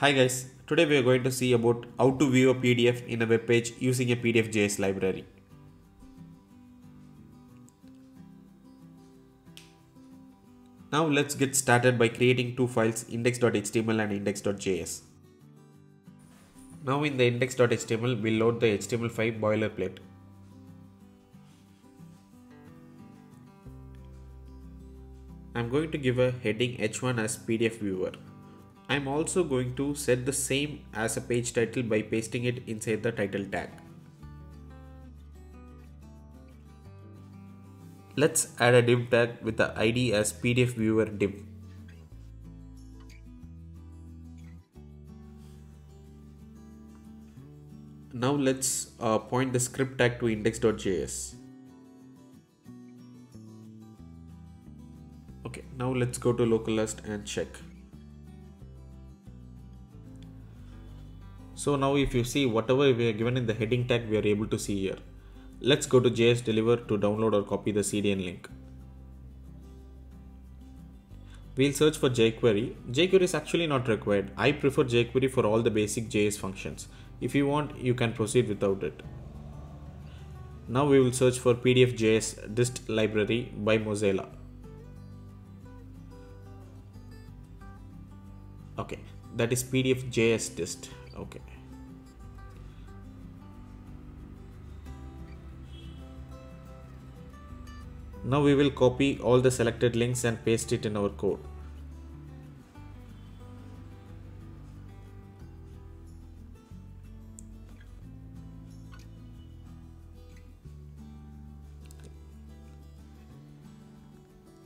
Hi guys, today we are going to see about how to view a PDF in a web page using a PDF.js library. Now let's get started by creating two files index.html and index.js. Now in the index.html we'll load the HTML5 boilerplate. I'm going to give a heading h1 as PDF viewer. I'm also going to set the same as a page title by pasting it inside the title tag. Let's add a div tag with the id as PDF viewer div. Now let's uh, point the script tag to index.js. Okay, now let's go to localhost and check. So now if you see whatever we are given in the heading tag we are able to see here. Let's go to jsDelivr to download or copy the CDN link. We'll search for jQuery. jQuery is actually not required. I prefer jQuery for all the basic JS functions. If you want, you can proceed without it. Now we will search for PDF.js dist library by Mozilla. That is PDF.js dist. Okay. Now we will copy all the selected links and paste it in our code.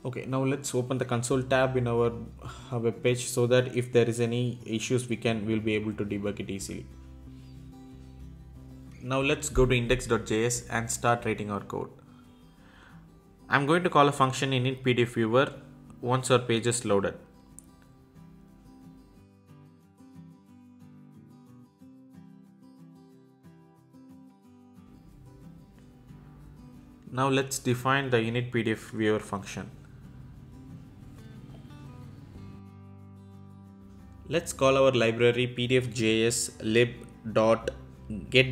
Okay now let's open the console tab in our uh, web page so that if there is any issues we can we'll be able to debug it easily. Now let's go to index.js and start writing our code. I'm going to call a function init pdf viewer once our page is loaded. Now let's define the init pdf viewer function let's call our library pdf.js lib dot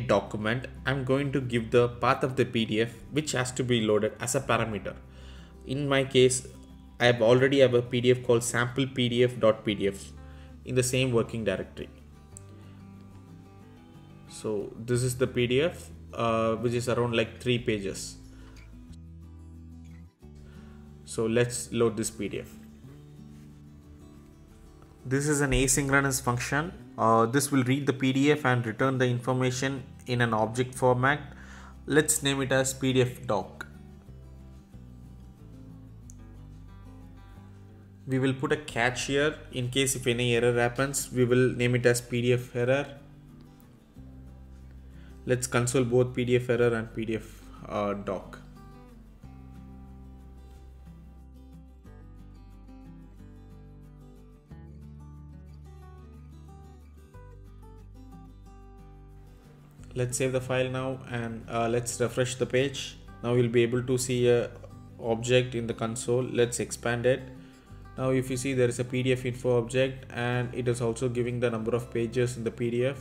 document. I'm going to give the path of the pdf which has to be loaded as a parameter. In my case i have already have a pdf called sample pdf.pdf in the same working directory. So this is the pdf uh, which is around like three pages. So let's load this pdf this is an asynchronous function. Uh, this will read the PDF and return the information in an object format. Let's name it as PDF doc. We will put a catch here in case if any error happens, we will name it as PDF error. Let's console both PDF error and PDF uh, doc. Let's save the file now and uh, let's refresh the page. Now you'll be able to see a object in the console. Let's expand it. Now if you see there is a pdf info object and it is also giving the number of pages in the pdf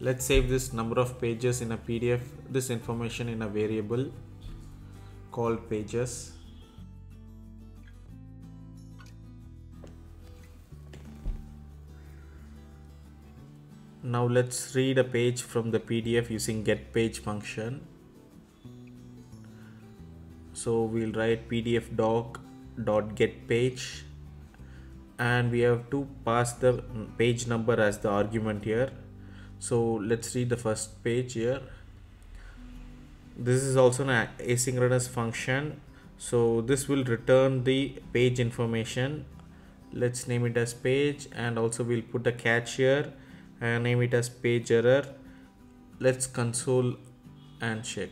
let's save this number of pages in a pdf this information in a variable called pages now let's read a page from the PDF using get page function. So we'll write pdf doc dot get page. And we have to pass the page number as the argument here. So let's read the first page here. This is also an asynchronous function. So this will return the page information. Let's name it as page. And also we'll put a catch here and name it as page error let's console and check.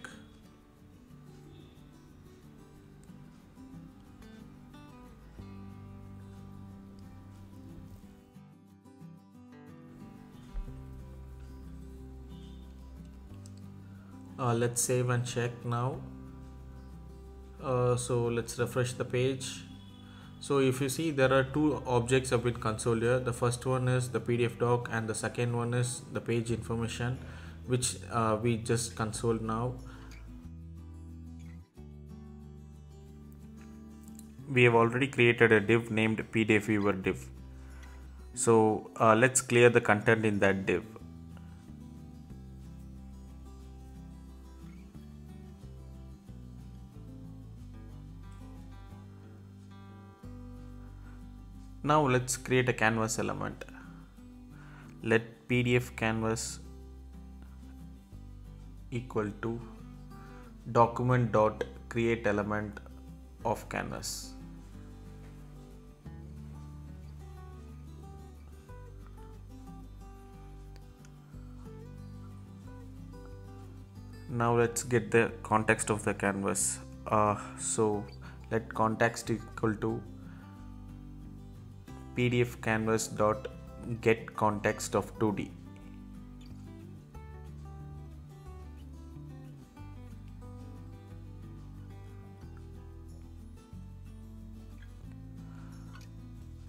Uh, let's save and check now. Uh, so let's refresh the page so if you see there are two objects have been consoled here. The first one is the pdf doc and the second one is the page information which uh, we just console now. We have already created a div named pdf viewer div. So uh, let's clear the content in that div now let's create a canvas element. Let pdf canvas equal to document dot create element of canvas. Now let's get the context of the canvas. Uh, so let context equal to pdf canvas dot get context of 2d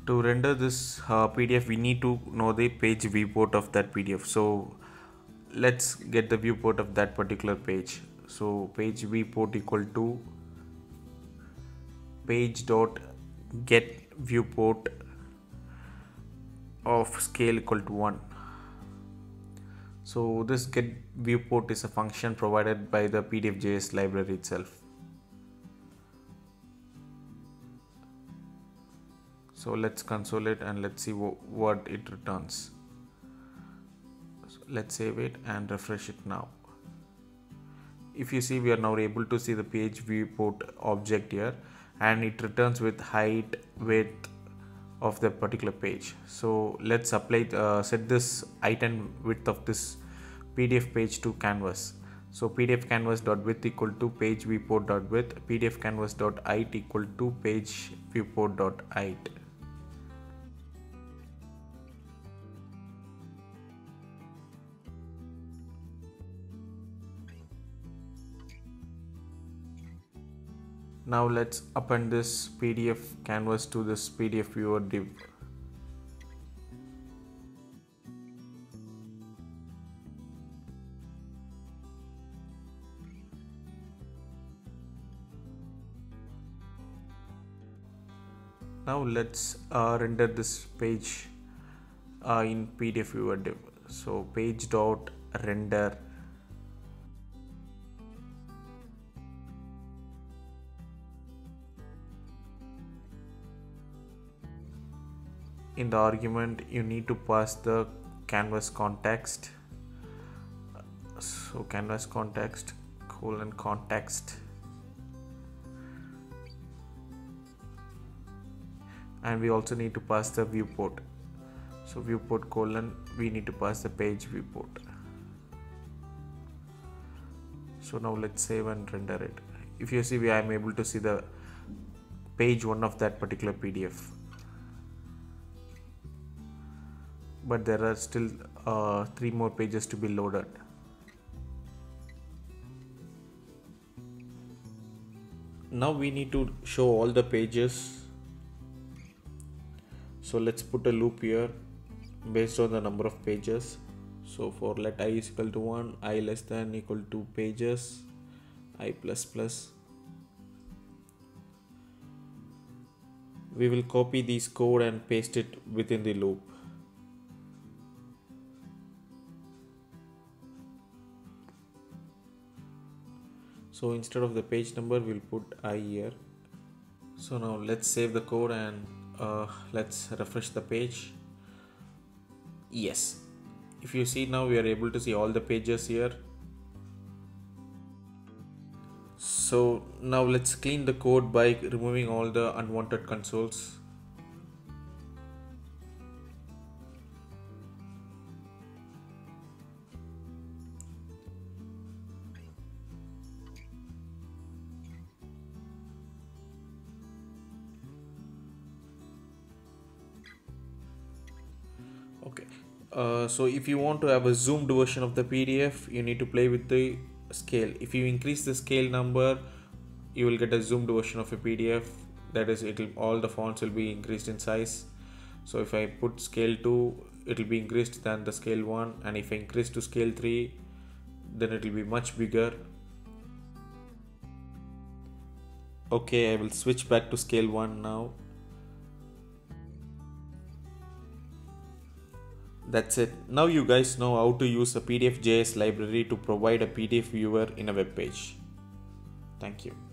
to render this uh, pdf we need to know the page viewport of that pdf so let's get the viewport of that particular page. So page viewport equal to page dot get viewport of scale equal to 1 so this get viewport is a function provided by the pdf.js library itself. So let's console it and let's see what it returns. Let's save it and refresh it now. If you see we are now able to see the page viewport object here and it returns with height width of the particular page. So let's apply uh, set this height and width of this pdf page to canvas. So pdf canvas dot width equal to page viewport dot width pdf canvas dot height equal to page viewport dot height now let's append this pdf canvas to this pdf viewer div. Now let's uh, render this page uh, in pdf viewer div. So page dot render in the argument you need to pass the canvas context. So canvas context colon context. And we also need to pass the viewport. So viewport colon we need to pass the page viewport. So now let's save and render it. If you see I am able to see the page one of that particular PDF but there are still uh, three more pages to be loaded. Now we need to show all the pages. So let's put a loop here based on the number of pages. So for let i is equal to 1 i less than equal to pages i plus plus. We will copy this code and paste it within the loop so instead of the page number we'll put i here. So now let's save the code and uh, let's refresh the page. Yes. If you see now we are able to see all the pages here. So now let's clean the code by removing all the unwanted consoles uh, so if you want to have a zoomed version of the pdf you need to play with the scale. If you increase the scale number you will get a zoomed version of a pdf that is it will all the fonts will be increased in size. So if I put scale 2 it will be increased than the scale 1 and if I increase to scale 3 then it will be much bigger. Okay I will switch back to scale 1 now That's it. Now you guys know how to use a PDF JS library to provide a PDF viewer in a web page. Thank you.